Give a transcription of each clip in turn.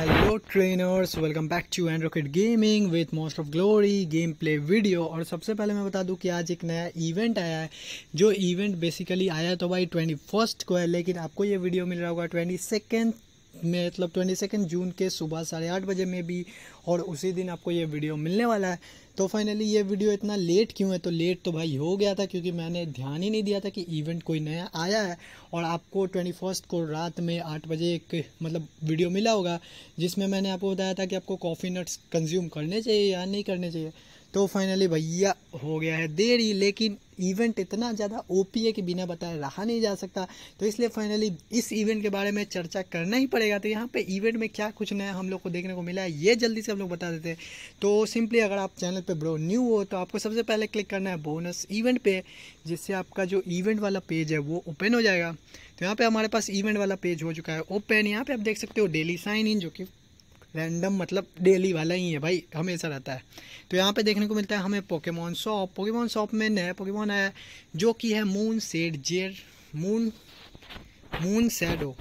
Hello trainers welcome back to and rocket gaming with most of glory game play video और सबसे पहले मैं बता दूँ कि आज एक नया इवेंट आया है, जो इवेंट बेसिकली आया तो भाई ट्वेंटी फ़र्स्ट को है, लेकिन आपको ये वीडियो मिल रहा होगा ट्वेंटी सेकेंड में मतलब ट्वेंटी सेकेंड जून के सुबह साढ़े आठ बजे में भी, और उसी दिन आपको ये वीडियो मिलने वाला है। तो फाइनली ये वीडियो इतना लेट क्यों है? तो लेट तो भाई हो गया था, क्योंकि मैंने ध्यान ही नहीं दिया था कि इवेंट कोई नया आया है। और आपको ट्वेंटी फ़र्स्ट को रात में आठ बजे एक मतलब वीडियो मिला होगा, जिसमें मैंने आपको बताया था कि आपको कॉफ़ी नट्स कंज्यूम करने चाहिए या नहीं करने चाहिए। तो फाइनली भैया हो गया है देरी, लेकिन इवेंट इतना ज़्यादा ओपी है कि बिना बताए रहा नहीं जा सकता। तो इसलिए फाइनली इस इवेंट के बारे में चर्चा करना ही पड़ेगा। तो यहाँ पे इवेंट में क्या कुछ नया हम लोग को देखने को मिला है, ये जल्दी से हम लोग बता देते हैं। तो सिंपली अगर आप चैनल पे ब्रो न्यू हो तो आपको सबसे पहले क्लिक करना है बोनस इवेंट पे, जिससे आपका जो इवेंट वाला पेज है वो ओपन हो जाएगा। तो यहाँ पर हमारे पास इवेंट वाला पेज हो चुका है ओपन यहाँ पर आप देख सकते हो डेली साइन इन जो कि रैंडम मतलब डेली वाला ही है भाई, हमेशा रहता है। तो यहाँ पे देखने को मिलता है हमें पोकेमॉन शॉप पोकेमॉन शॉप में नया पोकेमॉन आया, जो कि है moon said jade moon moon shadow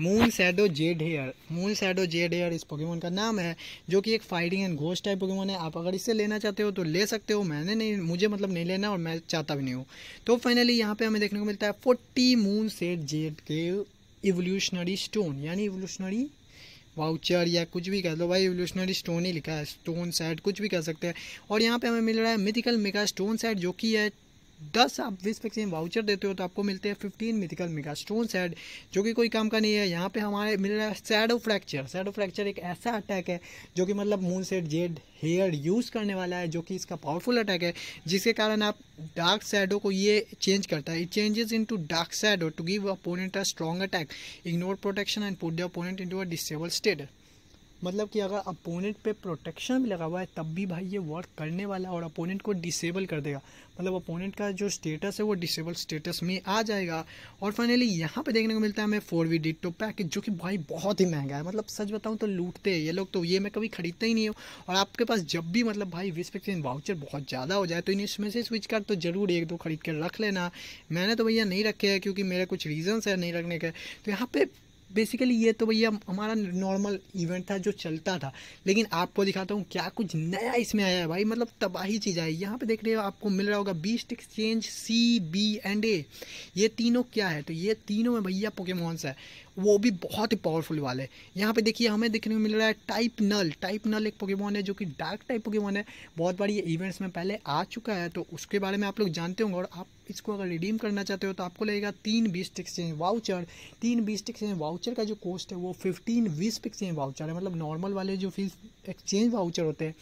moon shadow jade hair moon shadow jade hair इस पोकेमोन का नाम है, जो कि एक fighting and ghost type Pokemon है। आप अगर इससे लेना चाहते हो तो ले सकते हो। मैंने नहीं, मुझे मतलब नहीं लेना और मैं चाहता भी नहीं हूँ। तो फाइनली यहाँ पे हमें देखने को मिलता है फोर्टी मून सेड जेड के इवोल्यूशनरी स्टोन यानी इवोल्यूशनरी वाउचर या कुछ भी कह लो भाई एवोल्यूशनरी स्टोन ही लिखा है स्टोन सेट कुछ भी कह सकते हैं। और यहाँ पे हमें मिल रहा है मिथिकल मेगा स्टोन सेट जो कि है दस आप बीस पैक्स वाउचर देते हो तो आपको मिलते हैं fifteen mythical mega stone set जो कि कोई काम का नहीं है। यहाँ पे हमारे मिल रहा है सैडो फ्रैक्चर सैडो फ्रैक्चर एक ऐसा अटैक है जो कि मतलब moon set Z hair use करने वाला है, जो कि इसका पावरफुल अटैक है, जिसके कारण आप डार्क सैडो को ये चेंज करता है। It changes into dark shadow to give opponent a strong attack ignore protection and put the opponent into a disable state मतलब कि अगर अपोनेंट पे प्रोटेक्शन भी लगा हुआ है, तब भी भाई ये वर्क करने वाला है और अपोनेंट को डिसेबल कर देगा। मतलब अपोनेंट का जो स्टेटस है, वो डिसेबल स्टेटस में आ जाएगा। और फाइनली यहाँ पे देखने को मिलता है हमें फोर वी डिटो पैकेज जो कि भाई बहुत ही महँगा है। मतलब सच बताऊँ तो लूटते हैं ये लोग तो ये मैं कभी खरीदता ही नहीं हूँ। और आपके पास जब भी मतलब भाई विस वाउचर बहुत ज़्यादा हो जाए तो इन इसमें से स्विच कार्ड तो ज़रूर एक दो खरीद कर रख लेना। मैंने तो भैया नहीं रखे हैं, क्योंकि मेरे कुछ रीजन्स है नहीं रखने के। तो यहाँ पे बेसिकली ये तो भैया हमारा नॉर्मल इवेंट था जो चलता था। लेकिन आपको दिखाता हूँ क्या कुछ नया इसमें आया है भाई। मतलब तबाही चीज़ आई। यहाँ पे देख रहे हो, आपको मिल रहा होगा beast exchange C B and A ये तीनों क्या है? तो ये तीनों में भैया पोकेमोन्स है। वो भी बहुत ही पावरफुल वाले यहाँ पे देखिए, हमें देखने को मिल रहा है टाइप नल टाइप नल एक पोकेमोन है जो कि डार्क टाइप पोकेमोन है। बहुत बार ये इवेंट्स में पहले आ चुका है तो उसके बारे में आप लोग जानते होंगे। और आप इसको अगर रिडीम करना चाहते हो तो आपको लगेगा तीन बीस एक्सचेंज वाउचर तीन बीस एक्सचेंज वाउचर का जो कॉस्ट है, वो फिफ्टीन बीस एक्सचेंज वाउचर है। मतलब नॉर्मल वाले जो फ़ीस एक्सचेंज वाउचर होते हैं,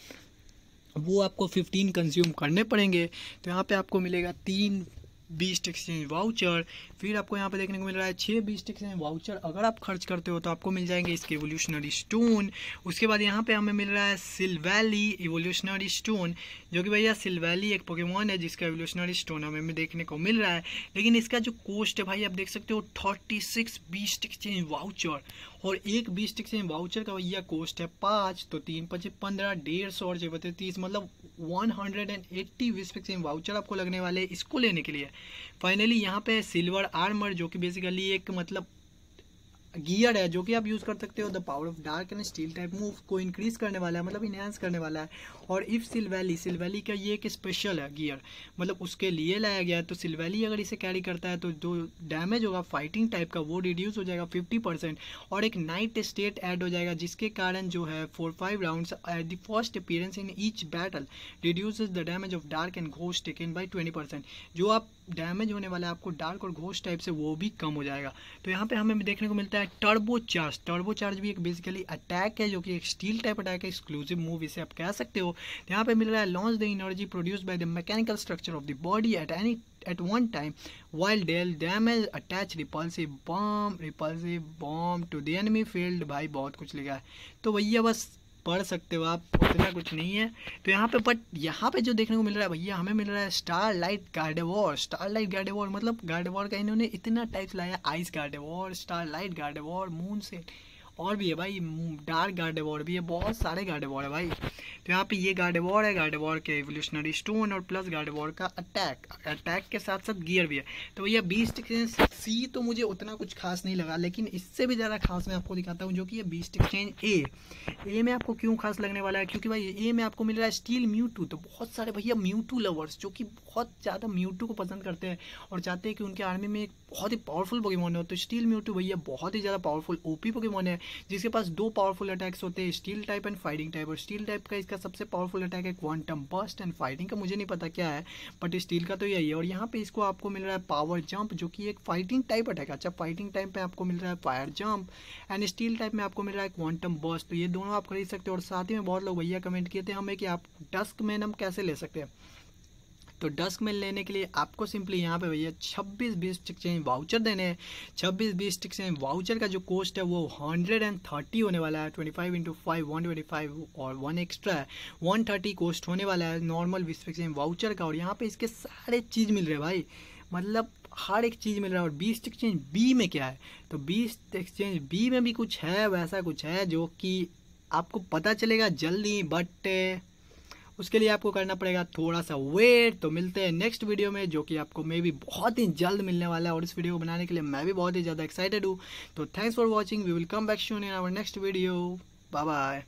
वो आपको फिफ्टीन कंज्यूम करने पड़ेंगे। तो यहाँ पे आपको मिलेगा तीन बीस्ट एक्सचेंज वाउचर फिर आपको यहाँ पे देखने को मिल रहा है छः बीस्ट एक्सचेंज वाउचर अगर आप खर्च करते हो तो आपको मिल जाएँगे इसके इवोल्यूशनरी स्टोन उसके बाद यहाँ पे हमें मिल रहा है सिल्वैली इवोल्यूशनरी स्टोन जो कि भैया सिल्वैली एक पोकेमोन है, जिसका इवोल्यूशनरी स्टोन हमें देखने को मिल रहा है। लेकिन इसका जो कोस्ट है भाई, आप देख सकते हो thirty six beast exchange voucher और एक बीस से वाउचर का भैया कोस्ट है पाँच तो तीन पचे पंद्रह, डेढ़ सौ और छः तीस मतलब वन हंड्रेड एंड एट्टी बीस से वाउचर आपको लगने वाले इसको लेने के लिए। फाइनली यहाँ पे सिल्वर आर्मर जो कि बेसिकली एक मतलब गियर है, जो कि आप यूज़ कर सकते हो the power of dark and steel type move को इंक्रीज करने वाला है मतलब इनहेंस करने वाला है। और इफ़ सिलवैली सिलवैली का ये एक स्पेशल है गियर मतलब उसके लिए लाया गया है तो सिलवैली अगर इसे कैरी करता है तो जो डैमेज होगा फाइटिंग टाइप का, वो रिड्यूस हो जाएगा फिफ्टी परसेंट और एक नाइट स्टेट ऐड हो जाएगा, जिसके कारण जो है four five round at the first appearance in each battle reduce the damage of dark and ghost taken by twenty percent जो आप डैमेज होने वाला है आपको डार्क और घोस्ट टाइप से, वो भी कम हो जाएगा। तो यहाँ पर हमें देखने को मिलता है टर्बो चार्ज टर्बो चार्ज भी एक बेसिकली अटैक है, जो कि एक स्टील टाइप अटैक है एक्सक्लूसिव मूव इसे आप कह सकते हो। यहाँ पे मिल रहा है launch the energy produce by the mechanical structure of the body at any at one time, while deal damage attach repulsive bomb repulsive bomb to the enemy field भाई बहुत कुछ लिखा है। तो भैया बस पढ़ सकते हो आप, उतना कुछ नहीं है। तो यहाँ पे बट यहाँ पे जो देखने को मिल रहा है, भैया, हमें मिल रहा है star light Gardevoir star light Gardevoir मतलब गार्डेवॉर का इन्होंने इतना टाइप्स लाया ice Gardevoir star light Gardevoir moon set और भी है भाई, डार्क गार्डेवॉर भी है, बहुत सारे गार्डेवॉर है भाई। तो यहाँ पे ये गार्डेवॉर है गार्डेवॉर के एवोल्यूशनरी स्टोन और प्लस गार्डेवॉर का अटैक अटैक के साथ साथ गियर भी है। तो भैया बीस्ट एक्सचेंज सी तो मुझे उतना कुछ खास नहीं लगा, लेकिन इससे भी ज़्यादा खास मैं आपको दिखाता हूँ जो कि ये बीस्ट एक्सचेंज ए ए में आपको क्यों खास लगने वाला है? क्योंकि भाई ए में आपको मिल रहा है स्टील म्यूटू तो बहुत सारे भैया म्यूटू लवर्स जो कि बहुत ज़्यादा म्यूटू को पसंद करते हैं और चाहते हैं कि उनके आर्मी में एक बहुत ही पावरफुल पोकेमोन हो। तो स्टील म्यूटू भैया बहुत ही ज़्यादा पावरफुल ओपी पोकेमोन है। जिसके पास दो पावरफुल अटैक्स होते हैं steel type and fighting type और स्टील टाइप का इसका सबसे पावरफुल अटैक है क्वांटम बस्ट एंड फाइटिंग का, मुझे नहीं पता क्या है बट स्टील का तो यही है। और यहाँ पे इसको आपको मिल रहा है पावर जंप जो कि एक फाइटिंग टाइप अटैक अच्छा फाइटिंग टाइप पे आपको मिल रहा है fire jump and steel type में आपको मिल रहा है क्वांटम बस्ट तो ये दोनों आप खरीद सकते हो। और साथ ही में बहुत लोग भैया कमेंट किए थे हमें कि आप डस्क मैन हम कैसे ले सकते हैं। तो डस्क में लेने के लिए आपको सिंपली यहाँ पे भैया छब्बीस बीस एक्सचेंज वाउचर देने हैं। छब्बीस बीस एक्सचेंज वाउचर का जो कॉस्ट है वो हंड्रेड एंड थर्टी होने वाला है। Twenty five into five one twenty five और वन एक्स्ट्रा है। वन थर्टी कॉस्ट होने वाला है। नॉर्मल बीस एक्सचेंज वाउचर का। और यहाँ पे इसके सारे चीज़ मिल रहे हैं भाई। मतलब हर एक चीज़ मिल रहा है। और बीस एक्सचेंज बी में क्या है? तो बीस एक्सचेंज बी में भी कुछ है, वैसा कुछ है जो कि आपको पता चलेगा जल्दी बट उसके लिए आपको करना पड़ेगा थोड़ा सा वेट तो मिलते हैं नेक्स्ट वीडियो में, जो कि आपको मे भी बहुत ही जल्द मिलने वाला है और इस वीडियो को बनाने के लिए मैं भी बहुत ही ज़्यादा एक्साइटेड हूँ। तो thanks for watching we will come back soon in our next video bye bye